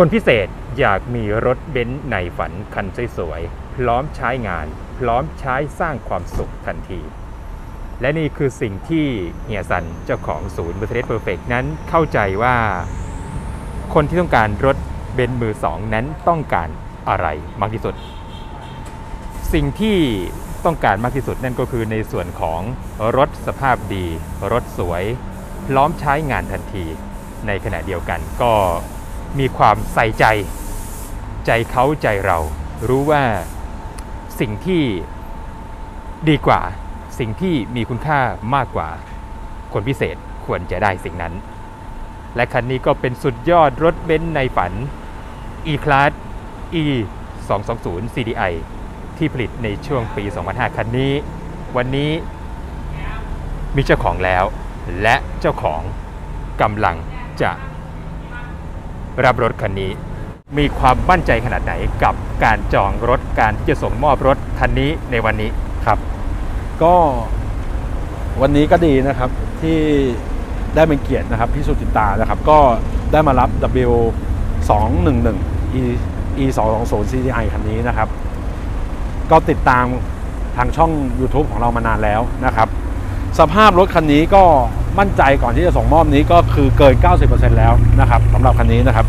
คนพิเศษอยากมีรถเบนซ์ในฝันคันสวยๆ พร้อมใช้งาน พร้อมใช้สร้างความสุขทันที และนี่คือสิ่งที่เฮียสันเจ้าของศูนย์ Mercedes Perfect นั้นเข้าใจว่า คนที่ต้องการรถเบนซ์มือสองนั้นต้องการอะไรมากที่สุด สิ่งที่ต้องการมากที่สุดนั่นก็คือในส่วนของรถสภาพดี รถสวย พร้อมใช้งานทันที ในขณะเดียวกันก็ มีความใส่ใจ ใจเขาใจเรา รู้ว่าสิ่งที่ดีกว่า สิ่งที่มีคุณค่ามากกว่า คนพิเศษควรจะได้สิ่งนั้น และคันนี้ก็เป็นสุดยอดรถเบนซ์ในฝัน E-Class E 220 CDI ที่ผลิตในช่วงปี 2005 คันนี้ วันนี้มีเจ้าของแล้ว และเจ้าของกำลังจะ รับรถคันนี้ มีความมั่นใจขนาดไหนกับการจองรถการที่จะส่งมอบรถคันนี้ในวันนี้ครับ ก็วันนี้ก็ดีนะครับที่ได้เป็นเกียรตินะครับพี่สุจิตานะครับ ก็ได้มารับ W 2 1 1 E E 2 2 0 CDI คันนี้นะครับ ก็ติดตามทางช่อง YouTube ของเรามานานแล้วนะครับ สภาพรถคันนี้ก็ มั่นใจก่อนที่จะส่งมอบนี้ก็คือเกิน 90%แล้วนะครับสำหรับคันนี้นะครับ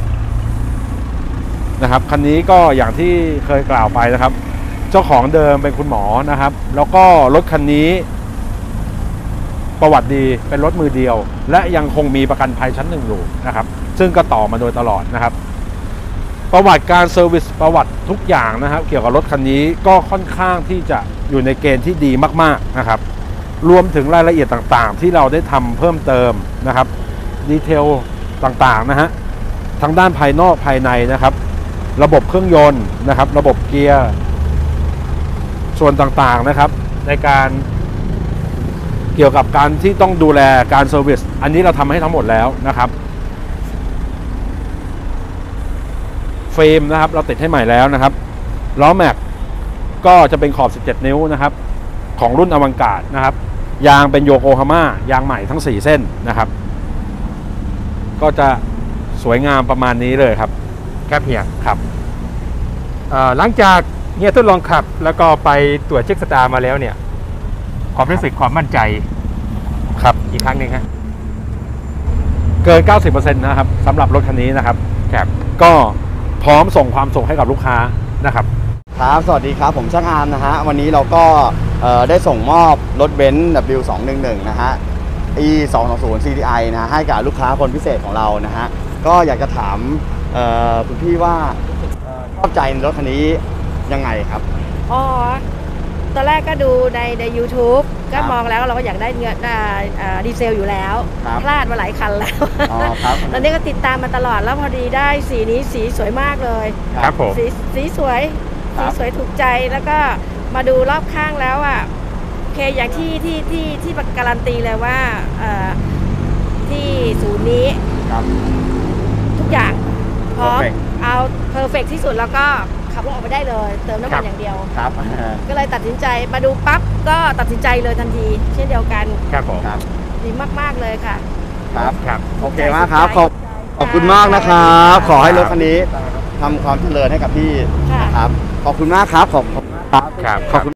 นะครับคันนี้ก็อย่างที่เคยกล่าวไปนะครับ เจ้าของเดิมเป็นคุณหมอนะครับ แล้วก็รถคันนี้ ประวัติดีเป็นรถมือเดียว และยังคงมีประกันภัยชั้นหนึ่งอยู่นะครับ ซึ่งก็ต่อมาโดยตลอดนะครับ ประวัติการ service ประวัติทุกอย่างนะครับ เกี่ยวกับรถคันนี้ก็ค่อนข้างที่จะอยู่ในเกณฑ์ที่ดีมาก ๆนะครับ รวมถึงรายละเอียดต่างๆ ที่เราได้ทำเพิ่มเติมนะครับ detail ต่างๆนะฮะทั้งด้านภายนอกภายในนะครับ ระบบเครื่องยนต์นะครับ ระบบเกียร์ส่วนต่างๆนะครับ ในการเกี่ยวกับการที่ต้องดูแลการ service อันนี้เราทำให้ทั้งหมดแล้วนะครับฟิล์มนะครับ เราติดให้ใหม่แล้วนะครับล้อแม็กก็จะเป็นขอบ 17 นิ้วนะครับ ของรุ่น Avantgarde นะครับ ยางเป็นโยโกฮาม่ายางใหม่ทั้ง 4 เส้นนะครับ ก็จะสวยงามประมาณนี้เลยครับครับเฮียครับเอ่อหลังจากเฮียทดลองขับ แล้วก็ไปตรวจเช็คสตาร์มาแล้วเนี่ย ความรู้สึกความมั่นใจครับอีกครั้งหนึ่งฮะเกิน 90%นะครับสำหรับรถคันนี้นะครับครับก็พร้อมส่งความสุขให้กับลูกค้านะครับครับสวัสดีครับผมช่างอาร์มนะฮะวันนี้เราก็เอ่อ ได้ส่งมอบรถเบนซ์ W211 นะฮะ E 220 CDI นะฮะให้กับลูกค้าคนพิเศษของเรานะฮะ ก็อยากจะถามเอ่อคุณพี่ว่าเอ่อชอบใจในรถคันนี้ยังไงครับ อ๋อ ตอนแรกก็ดูในใน YouTube ก็ครับมองแล้วเราก็อยากได้เงินอ่าอ่าดีเซลอยู่แล้วครับพลาดมาหลายคันแล้วอ๋อครับตอนนี้ก็ติดตามมาตลอดแล้วพอดีได้สีนี้สีสวยมากเลย ครับผม สีสีสวยครัสีบสวยถูกใจแล้วก็ มาดูรอบข้างแล้วอะโอเคอย่างที่ที่ที่ที่การันตีเลยว่าเอ่อที่ศูนย์นี้ครับทุกอย่างพร้อม Perfect เอาเพอร์เฟกที่สุดแล้วก็ขับรถออกไปได้เลย เติมน้ำครัมันบอย่างเดียวครับก็เลยตัดสินใจมาดูปั๊บก็ตัดสินใจเลยทันที เช่นเดียวกันครับผมครับดีมาก ๆ เลยค่ะ ครับครับโอเคมากครับขอบขอบคุณมากนะครับ ขอให้รถคันนี้ทำความเจริญให้กับพี่ค่ะนะครับขอบคุณมากครับขอบขอบคุณครับ ครับ ขอบคุณ